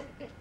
Thank you.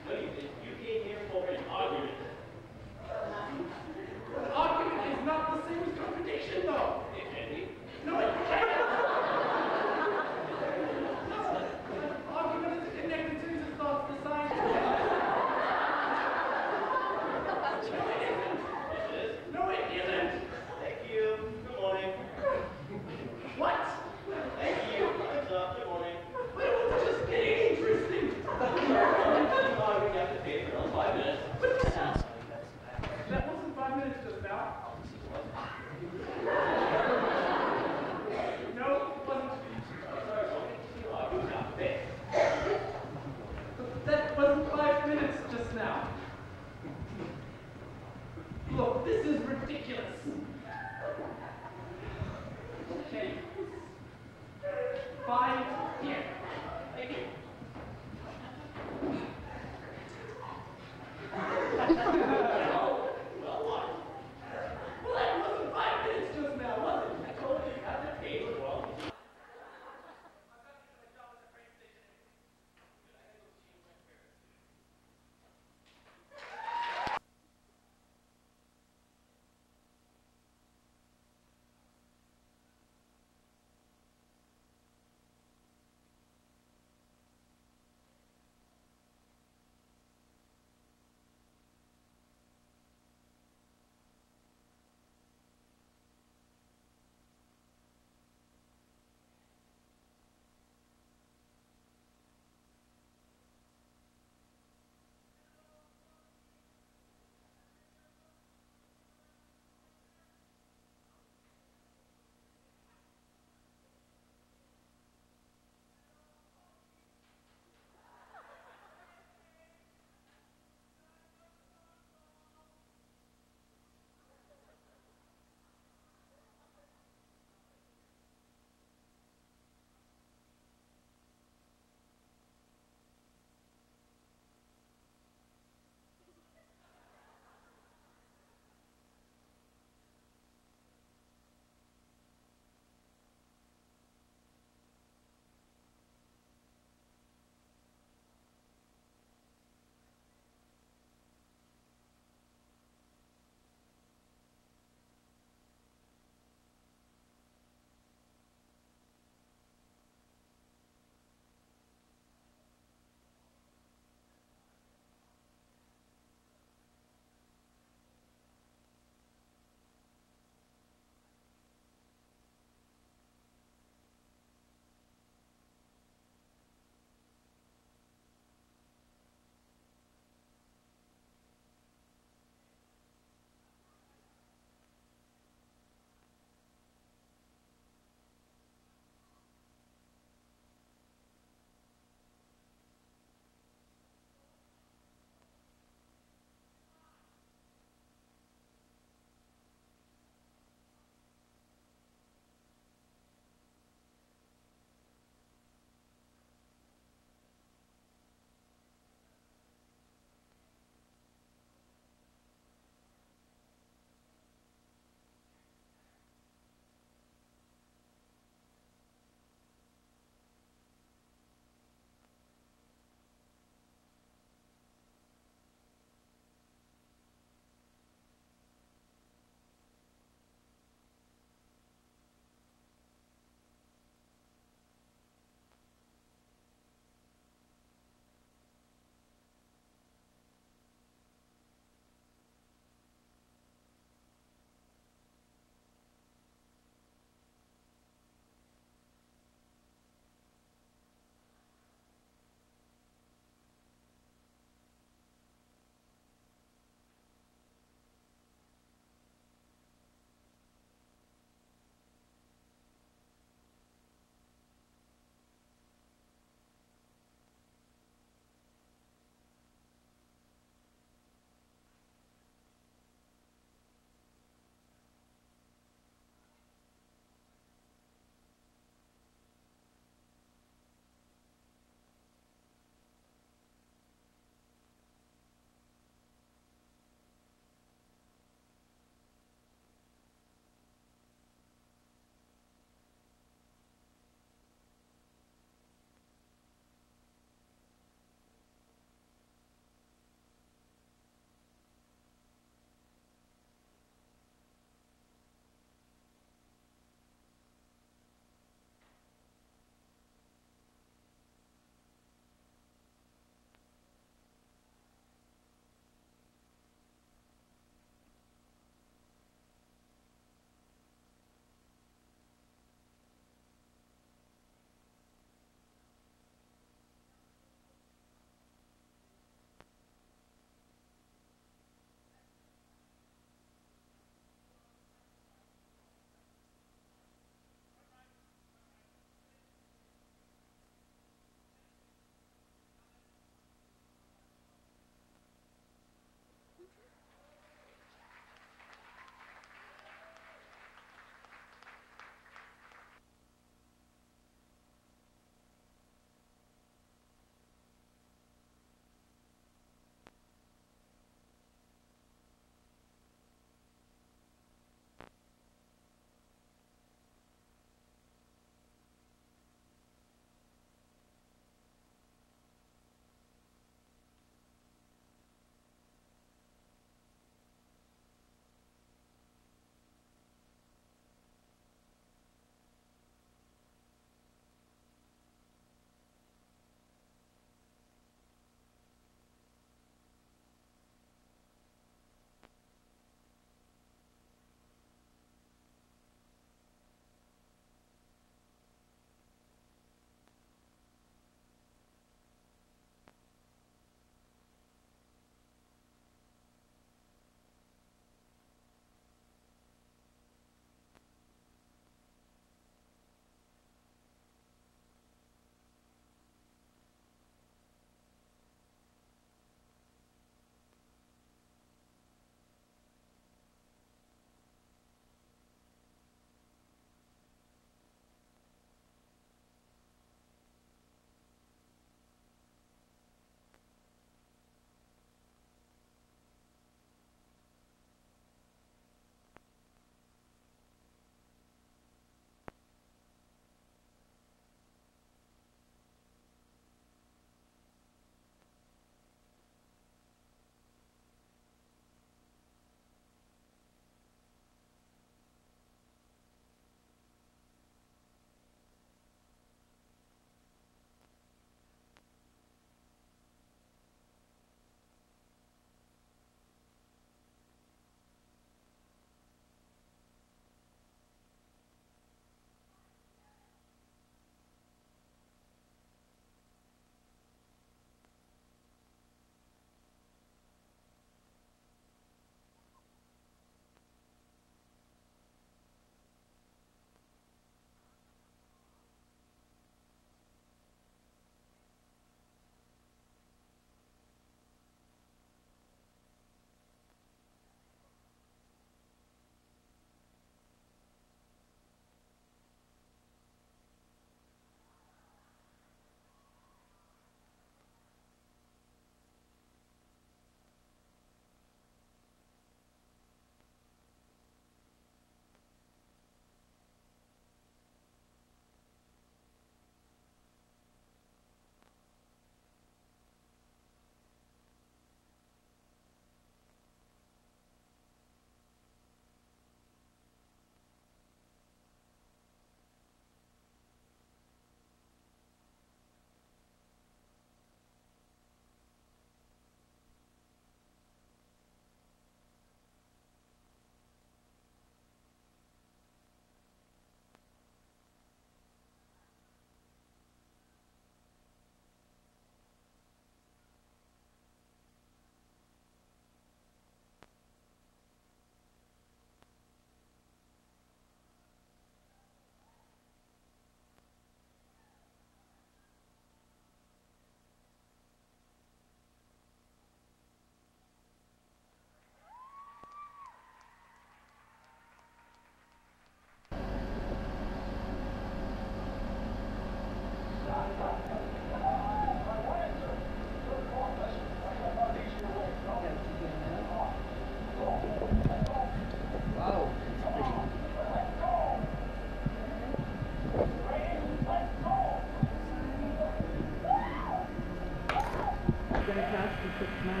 Okay.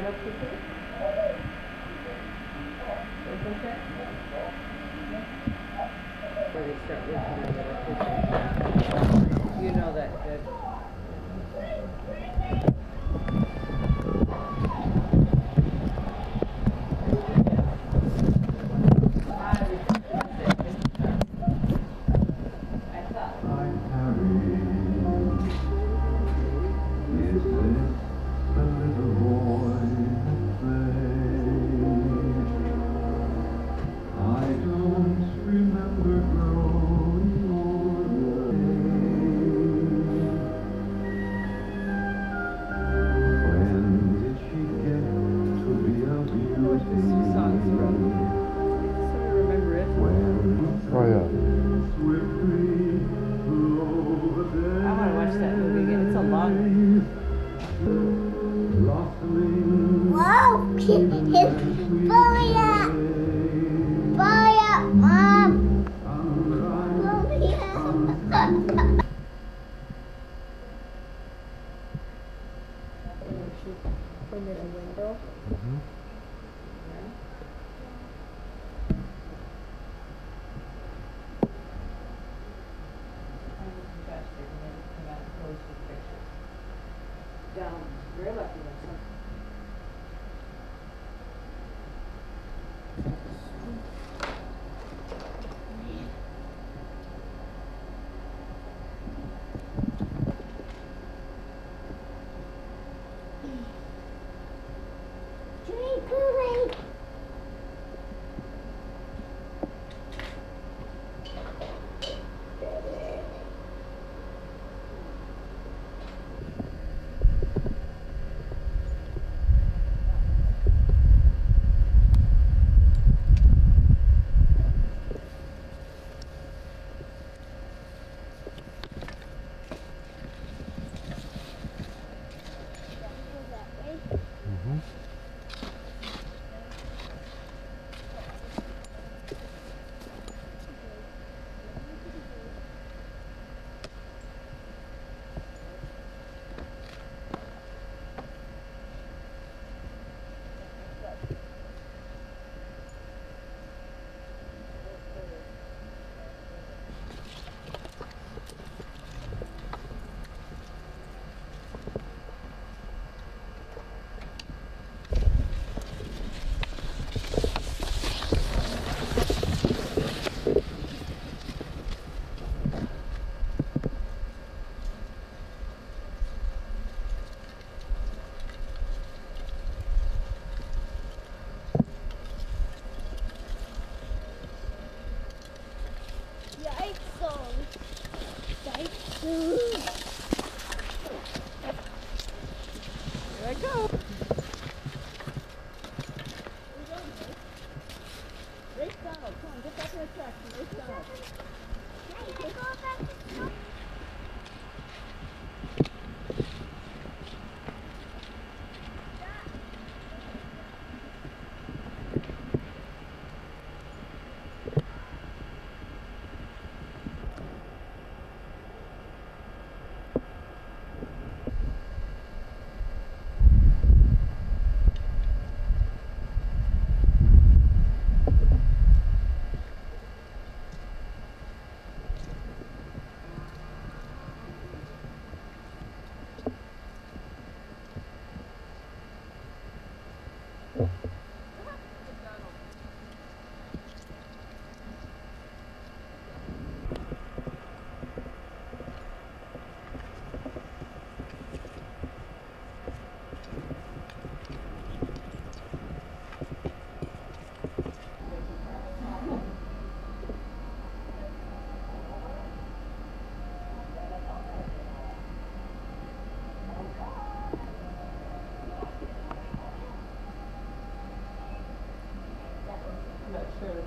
Puto. What is that? Where is? suicides, brother.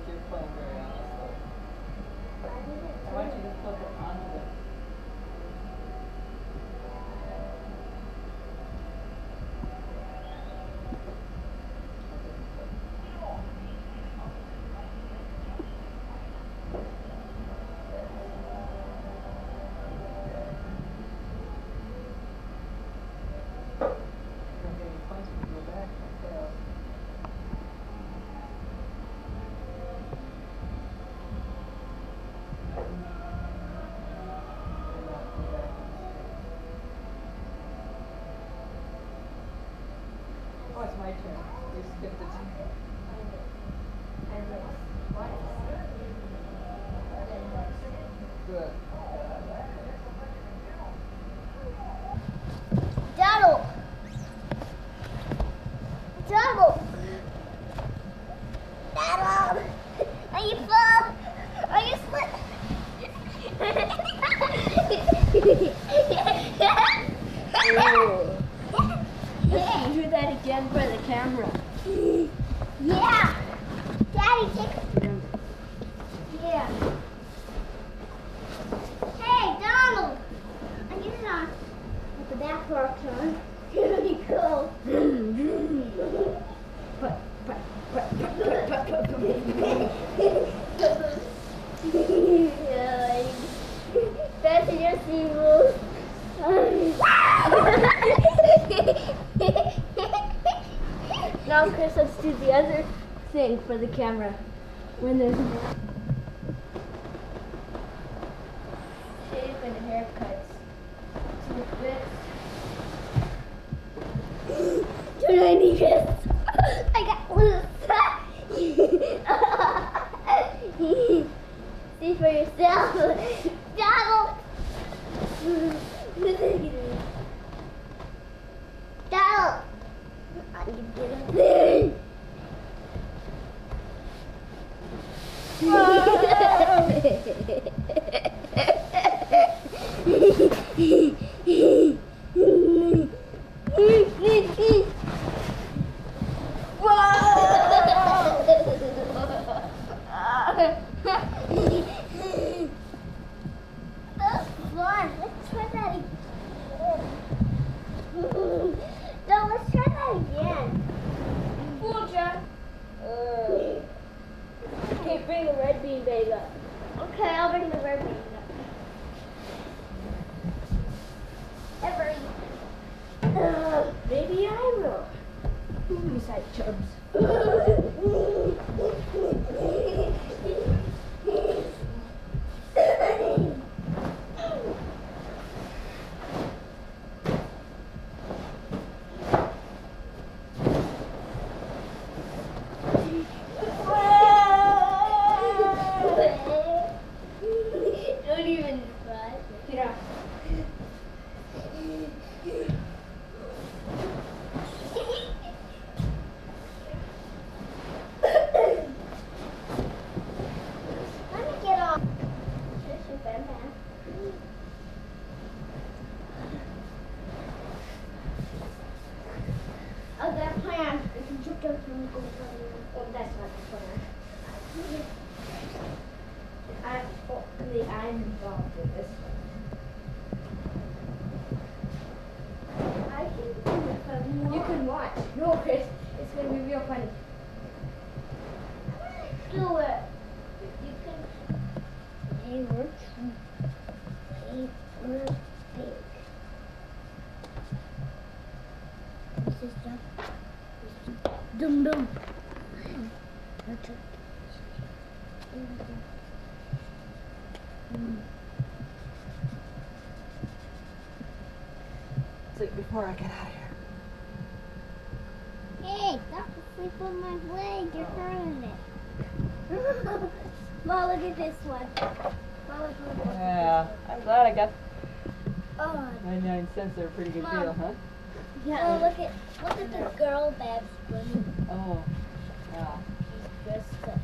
your program. My turn. You skipped it. Good. Donald. Donald. Donald. Are you full? Are you Ooh. Let's do that again for the camera. Yeah. Daddy, take. Yeah. Hey, Donald. I get it on. With the back works on. Really cool. Fasten your seatbelt. Now, Chris, let's do the other the camera. When there's shave and haircuts. Two bits. Do I need this? I got loose. See for yourself. Donald. Donald. I can get up there. That's fun. Let's try that again. No, let's try that again. Fooled ya. Uh, okay, bring the red bean bag up. Okay, I'll bring the red bean up. Ever. Uh, Maybe I will. Besides Chubbs. Don't even try. Get out. Let me get off. This is Batman. Oh, that plan. If you took those from the Oh, that's not the plan. I, only Oh, I'm involved in this one. I can do it if I want. You can watch. No, Chris. It's going to be real funny. do it. You can. They were true. They were big. This is dum. Dum dum. That's it. It's like before I get out of here. Hey, stop to sleep on my leg. You're hurting it. Mom, look at this one. Mom, look at this one. Yeah. I'm glad I got Oh, 99 cents. They're a pretty good Mom. deal, huh? yeah. Oh, look at look at the girl Babs bunny. Oh. Yeah. She's dressed up.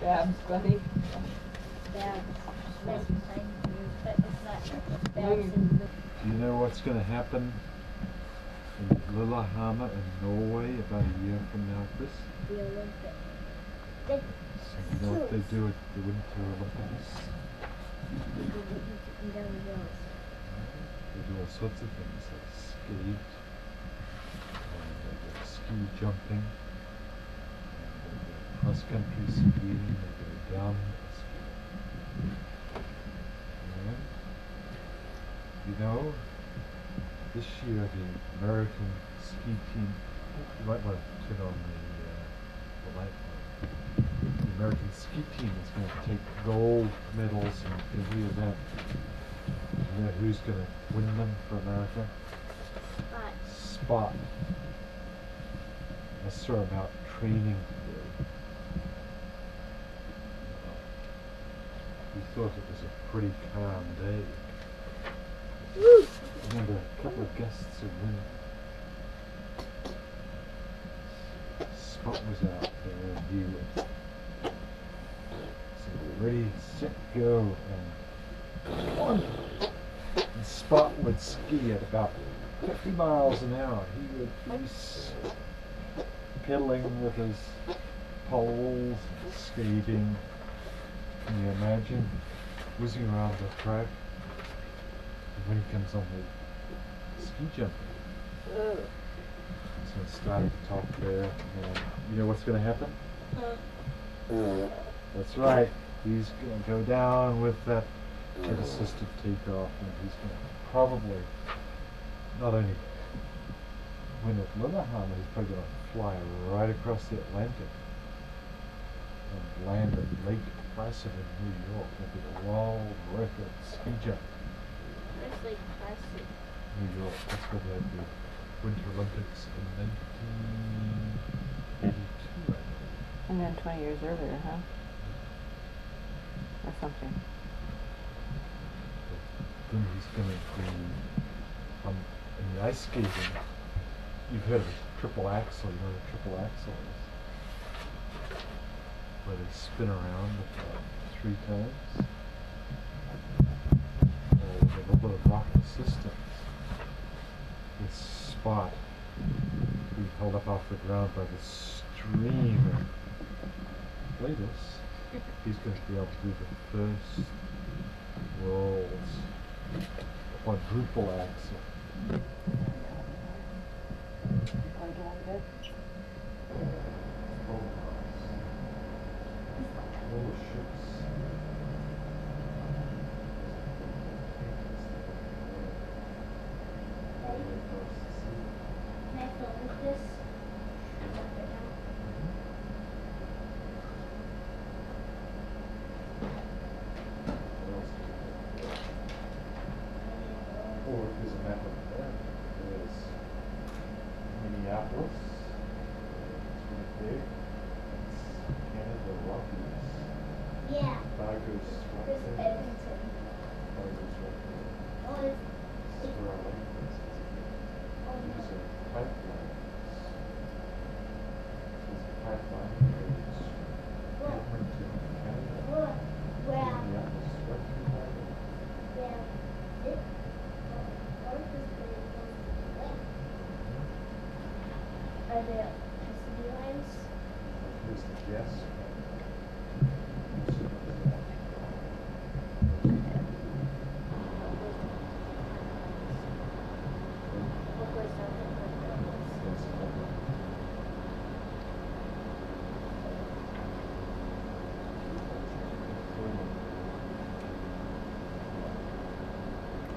Babs, buddy. Babs. That's behind you, but it's not Babs Mm. in the Do you know what's going to happen in Lillehammer in Norway about a year from now, Chris? the Olympics. So you know what they do at the Winter Olympics? They do all sorts of things like skate, and they do ski jumping, and they do cross country skiing, they go downhill skiing. And you know, this year the American ski team, you might want to turn on the, uh, the light. The American ski team is going to take gold medals in every event. You know who's going to win them for America? But Spot. I saw him out training today. We thought it was a pretty calm day. Remember, a couple of gusts of wind. Spot was out there and he was so ready, set, go, and one. And Spot would ski at about 50 miles an hour. He would be pedaling with his poles, skating. Can you imagine whizzing around the track? When he comes on the ski jump, Ugh. so it started to talk there. And you know what's going to happen? That's right. He's going to go down with that assisted takeoff, and he's going to probably not only win at Lillehammer, he's probably going to fly right across the Atlantic and land at Lake Placid in New York. That'll be the world record ski jump. That's Lake Placid. New York. That's where they had the Winter Olympics in 1982, I think. And then 20 years earlier, huh? Or something. Then he's going to be um, in the ice skating. You've heard of a triple axel. You know what a triple axel is? Where they spin around about three times. Of rock assistance. This spot being held up off the ground by the stream of Platus. He's going to be able to do the first rolls quadruple axel. Little ships. Can I film with this? Or there's a map of that. There's Minneapolis. It's right there. It's Canada Rockies. Yeah. Fargo's right There's there. Edmonton. Fargo's right there. Oh, it's, Spur Lake. oh These no. are pipelines. There's a pipeline that goes Look, Edmonton, Canada. look, where, Minneapolis, right through Fargo. where, it, oh, Earth is pretty close to the lake. Are there electricity lines? Here's the gas. What goes down there?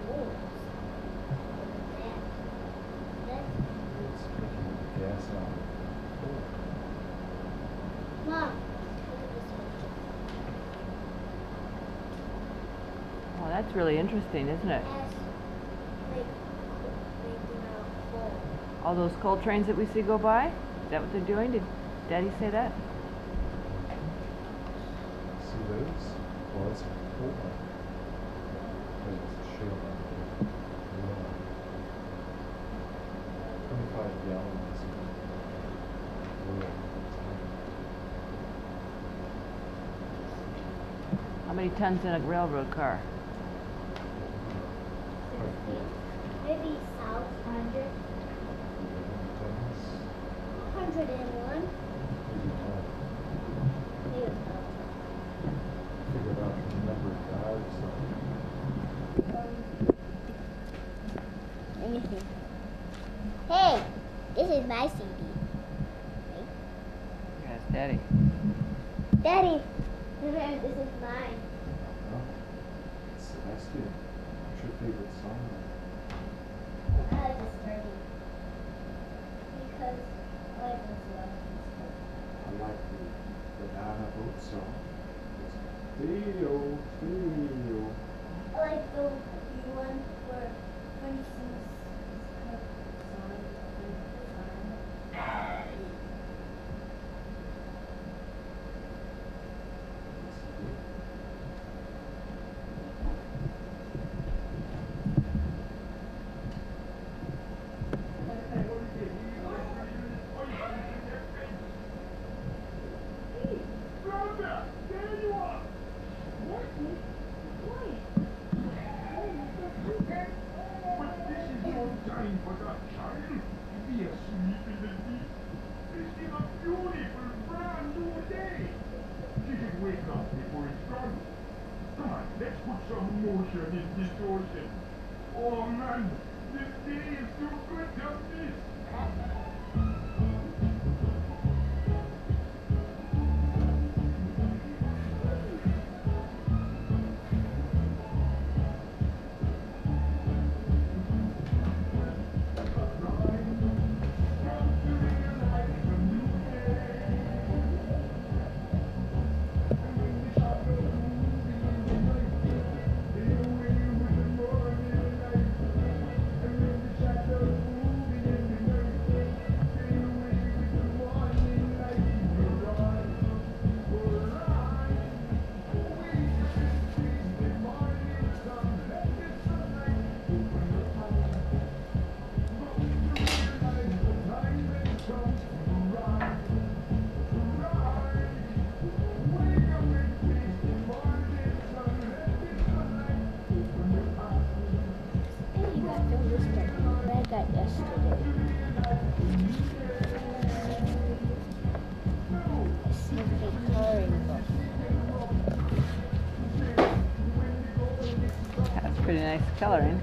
Oh. That, that's, It's making the gas out of coal. Mom, look at this one. Well, that's really interesting, isn't it? As, like, making out coal. All those coal trains that we see go by? Is that what they're doing? Did Daddy say that? See those? Well, it's a coal mine. Shale mine there. Yeah. Twenty-five gallons. How many tons in a railroad car? Maybe south hundred, Tons. hundred and one. Maybe more. Maybe about. Figured out the number of guys. Let me see. Hey, this is my CD. Yes, Daddy. Daddy, this is mine. Huh? It's Celestial. What's your favorite song? I like this turkey. Because I like this one. I like the banana boat song. It's Theo, Theo. I like the one where when he sings his song. time for that child. to Be a sleepy baby. It's been a beautiful, brand new day. She should wake up before it's done. Come on, let's put some motion in this ocean. Oh man, this day is too good to miss. Coloring.